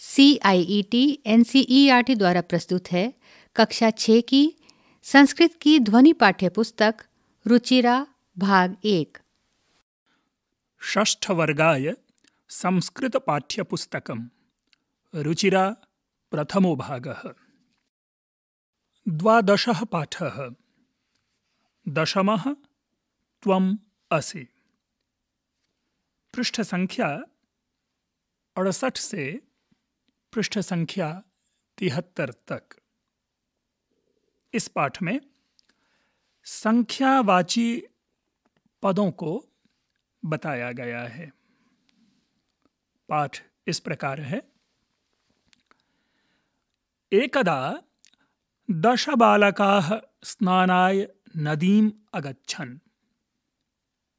C I E T N C E R T द्वारा प्रस्तुत है। कक्षा छः की संस्कृत की ध्वनि पाठ्य पुस्तक रुचिरा, भाग एक। षष्ठवर्गाय संस्कृतपाठ्यपुस्तकं रुचिरा, प्रथमो भागः। द्वादशः पाठः। दशमः असि। पृष्ठ संख्या अड़सठ से पृष्ठ संख्या तिहत्तर तक। इस पाठ में संख्यावाची पदों को बताया गया है। पाठ इस प्रकार है। एकदा दश बालकाः स्नानाय नदीम् अगच्छन्।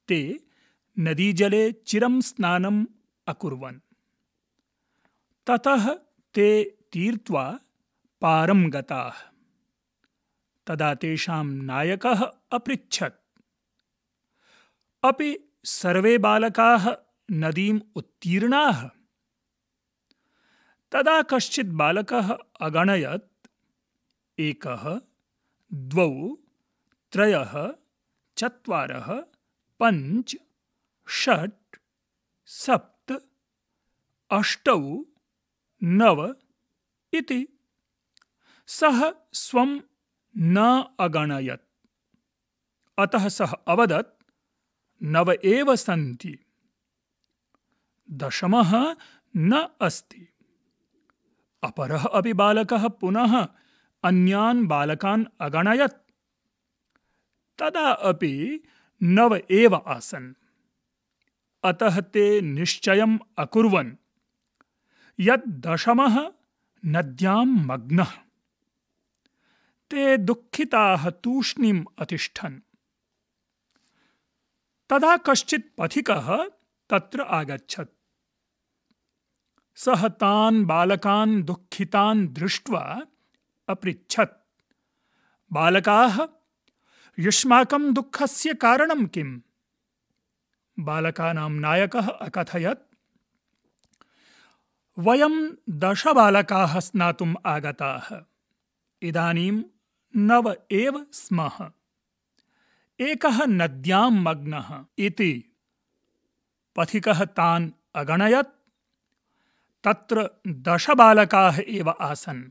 ते नदीजले चिरं स्नानम् अकुर्वन्। ततः ते तीर्त्वा पारं गताः। तदा तेषां नायकः अपृच्छत्। अपि सर्वे बालकाः नदीम् उत्तीर्णाः? तदा कश्चित् बालकः अगणयत्। एकः, द्वौ, त्रयः, चत्वारः, पञ्च, षट्, सप्त, अष्टौ नव इति। सः स्वं न अगणयत्। अतः सः अवदत्, नव एव सन्ति। दशमः न अस्ति। अपरः अपि बालकः पुनः अन्यान् बालकान् अगणयत्। तदा अपि नव एव आसन्। अतः ते निश्चयम् अकुर्वन्। यद् दशमः नद्यां मग्नः। ते दुःखिताः तूष्णीम् अतिष्ठन्। तदा कश्चित् पथिकः तत्र आगच्छत्। सः तान् बालकान् दुःखितान् दृष्ट्वा अपृच्छत्। बालकाः, युष्माकं दुःखस्य कारणं किम्? बालकानां नायकः अकथयत्। वयं दशबालकाः स्नातुम् आगताः। इदानीं नव एव स्मः। एकः नद्यां मग्नः इति पथिकः तान् अगणयत्। तत्र दशबालकाः एव आसन्।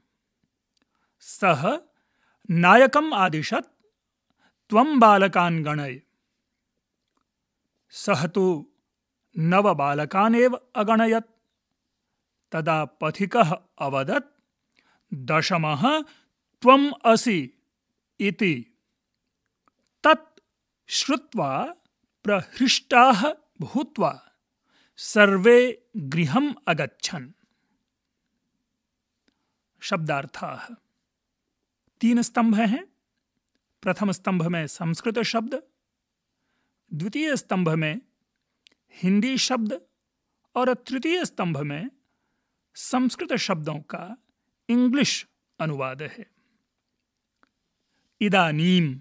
सः नायकम् आदिशत्, त्वं बालकान् गणय। सः तु नवबालकान् एव अगणयत्। तदा पथिकः अवदत्, दशमः त्वम् असि इति। तत् श्रुत्वा प्रहृष्टाः भूत्वा सर्वे गृहम् अगच्छन्। शब्दार्थाः। तीन स्तंभ हैं। प्रथम स्तंभ में संस्कृत शब्द, द्वितीय स्तंभ में हिंदी शब्द और तृतीय स्तंभ में संस्कृत शब्दों का इंग्लिश अनुवाद है। इदानीम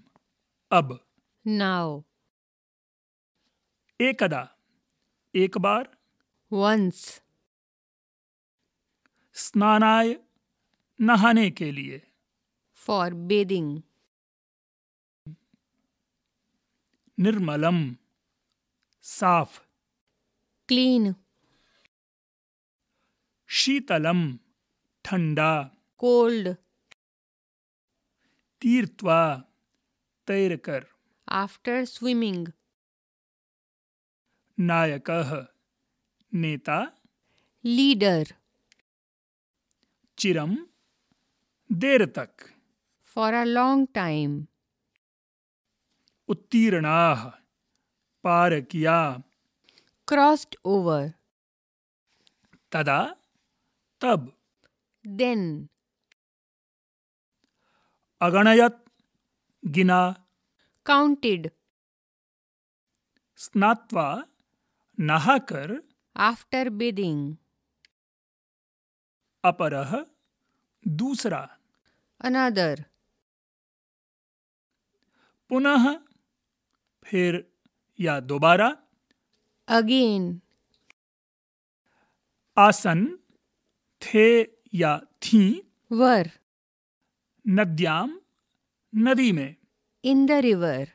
अब। नाउ एकदा एक बार। वंस स्नानाय नहाने के लिए। फॉर बेदिंग निर्मलम साफ़। क्लीन शीतलम ठंडा कोल्ड। तीर्थवा तैरकर। After swimming. नायक नेता। लीडर। चिरम देर तक फॉर अ लॉन्ग टाइम उत्तीर्णा पार किया क्रॉस्ड ओवर तदा तब। देन। अगणयत। गिना। काउंटेड। स्नात्वा। नहाकर। After bathing. अपरह। दूसरा। अनादर। पुनः। फिर या दोबारा। अगेन। आसन। थे या थी वर नद्याम नदी में। इन द रिवर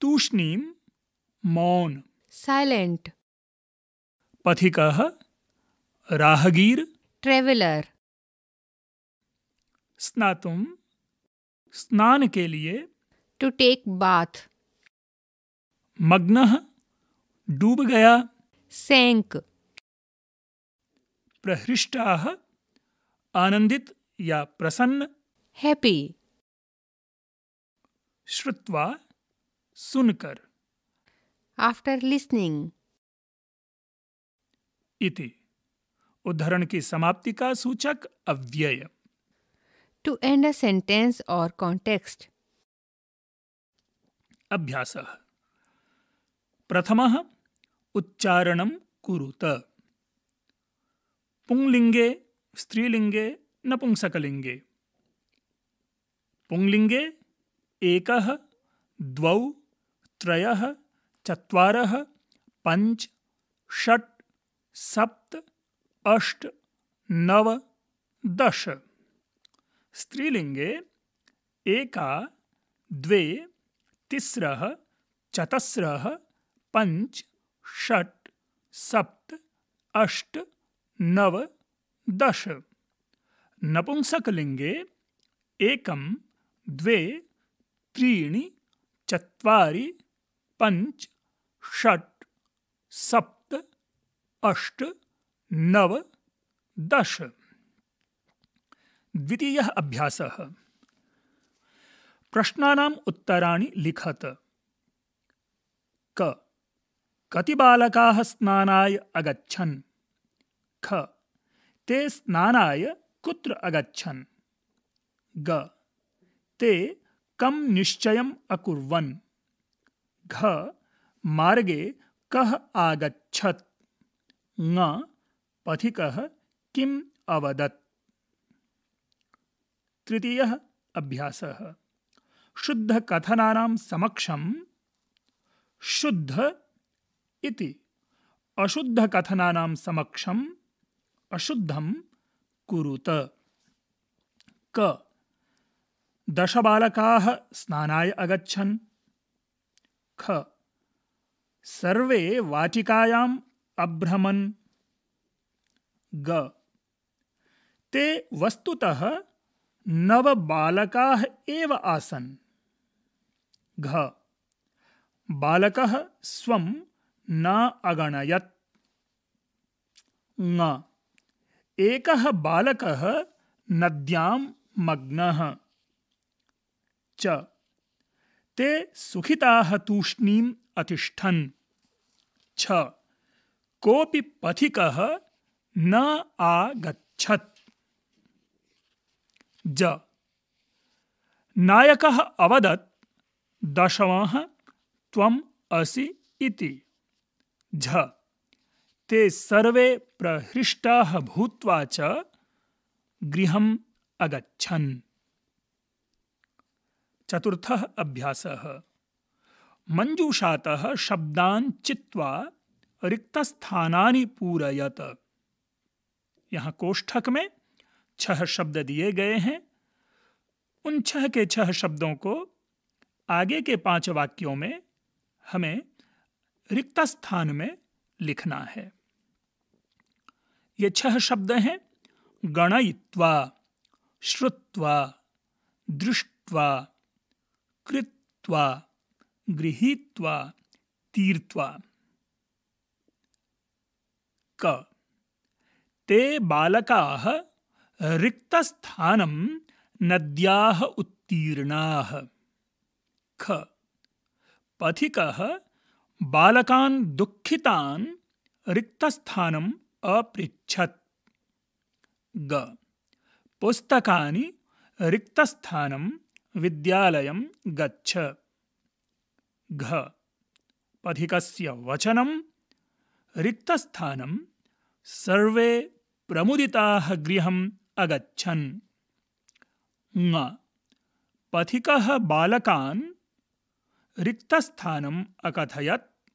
तूष्णीम मौन। साइलेंट पथिक राहगीर। ट्रेवलर स्नातुम स्नान के लिए। टू टेक बाथ मग्न डूब गया। सैंक प्रहृष्टाः आनंदित या प्रसन्न। हैप्पी श्रुत्वा सुनकर। आफ्टर लिसनिंग इति। उद्धरण की समाप्ति का सूचक अव्यय। टू एंड अ सेंटेंस और कॉन्टेक्स्ट अभ्यासः। प्रथमः उच्चारणं कुरुत। पुंलिङ्गे स्त्रीलिंगे नपुंसकलिङ्गे पुंगलिंगे एक, द्वौ, त्रयः, चत्वारः, पञ्च, षट्, सप्त, अष्ट, नव, दश। स्त्रीलिंगे, एका, द्वे, तिस्रः, चतस्रः, पञ्च, षट्, सप्त, अष्ट नव दश। नपुंसकलिङ्गे एकं, द्वे, त्रीणि, चत्वारि, पञ्च, षट्, सप्त, अष्ट, नव दश। द्वितीयः अभ्यासः। प्रश्नानाम् उत्तराणि लिखत। क। कति बालकाः स्नानाय अगच्छन्? ख। ते स्नानाय कुत्र अगच्छन्? ग। ते कं निश्चयम् अकुर्वन्? घ। मार्गे कः आगच्छत्? ङ। पथिकः किम् अवदत्? तृतीयः अभ्यासः। शुद्धकथनानां समक्षं शुद्ध इति। अशुद्धकथनानां समक्षम् अशुद्धं कुरुत। क। दशबालकाः स्नानाय अगच्छन्। ख। सर्वे वाटिकायाम् अभ्रमन्। ग। ते वस्तुतः नवबालकाः एव आसन्। घ। बालकः स्वं न अगणयत्। ङ। एकः बालकः नद्यां मग्नः। च। ते सुखिताः तूष्णीम् अतिष्ठन्। छ। कोऽपि पथिकः न आगच्छत्। ज। नायकः अवदत् दशमः त्वम् असि इति। झ। ते सर्वे प्रहृष्टाः भूत्वा च गृहम् अगच्छन्। चतुर्थः अभ्यासः। मञ्जूषातः शब्दान् चित्वा रिक्तस्थानानि पूरयत। यहाँ कोष्ठक में छह शब्द दिए गए हैं, उन छह के छह शब्दों को आगे के पाँच वाक्यों में हमें रिक्त स्थान में लिखना है। ये छह शब्द हैं गणयित्वा, श्रुत्वा, दृष्ट्वा, कृत्वा, गृहीत्वा, तीर्त्वा। क। ते बालकाः रिक्तस्थानं नद्याः उत्तीर्णाः। ख। पथिकः बालकान् दुःखितान् रिक्तस्थानम् अपृच्छत्। ग पुस्तकानि रिक्तस्थानं विद्यालयं गच्छ। घ। पथिकस्य वचनं रिक्तस्थानं सर्वे प्रमुदिताः गृहम् अगच्छन्। ङ। पथिकः बालकान् रिक्तस्थानम् अकथयत्।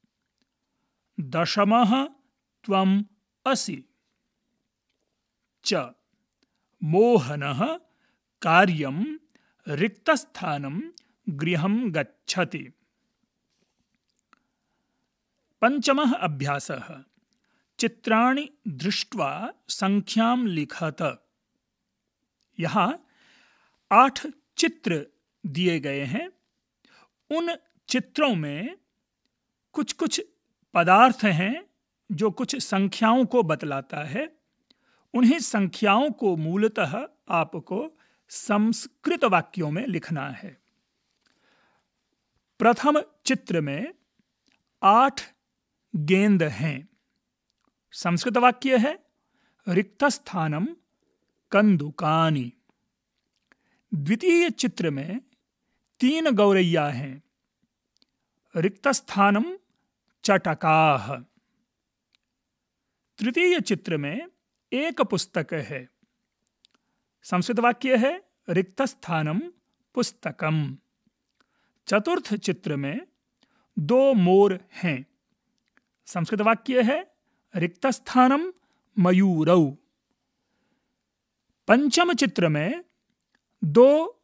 दशमः त्वम् असि। च। मोहनः कार्यं रिक्तस्थानं गृहं गच्छति। पञ्चमः अभ्यासः। चित्राणि दृष्ट्वा संख्यां लिखत। यहाँ आठ चित्र दिए गए हैं, उन चित्रों में कुछ कुछ पदार्थ हैं जो कुछ संख्याओं को बतलाता है, उन्हीं संख्याओं को मूलतः आपको संस्कृत वाक्यों में लिखना है। प्रथम चित्र में आठ गेंद हैं। संस्कृत वाक्य है रिक्त स्थानम कंदुकानी। द्वितीय चित्र में तीन गौरैया हैं रिक्त स्थानम चटकाह। तृतीय चित्र में एक पुस्तक है। संस्कृत वाक्य है रिक्त स्थानम पुस्तकम। चतुर्थ चित्र में दो मोर हैं। संस्कृत वाक्य है रिक्त स्थानम मयूरौ। पंचम चित्र में दो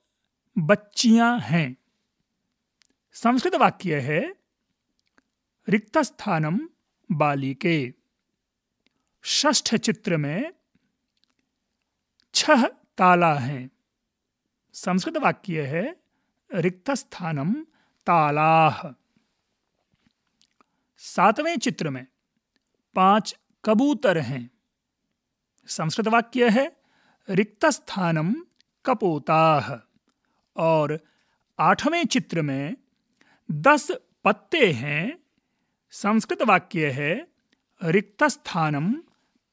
बच्चियाँ हैं। संस्कृत वाक्य है रिक्त स्थानम बालिके। षष्ठ चित्र में छह ताला हैं। संस्कृत वाक्य है रिक्त स्थानम तालाह सातवें चित्र में पाँच कबूतर हैं। संस्कृत वाक्य है रिक्त स्थानम कपोताह और आठवें चित्र में दस पत्ते हैं। संस्कृत वाक्य है रिक्त स्थानम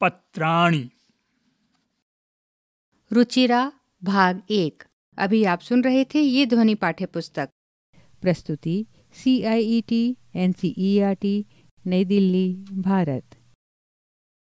पत्राणी। रुचिरा, भाग एक। अभी आप सुन रहे थे ये ध्वनि पाठ्य पुस्तक प्रस्तुति C I E T N C E R T Nai Delhi, Bharat.